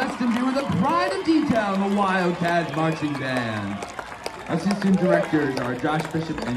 Justin Bieber, the pride and detail, the Wildcat Marching Band. Assistant directors are Josh Bishop and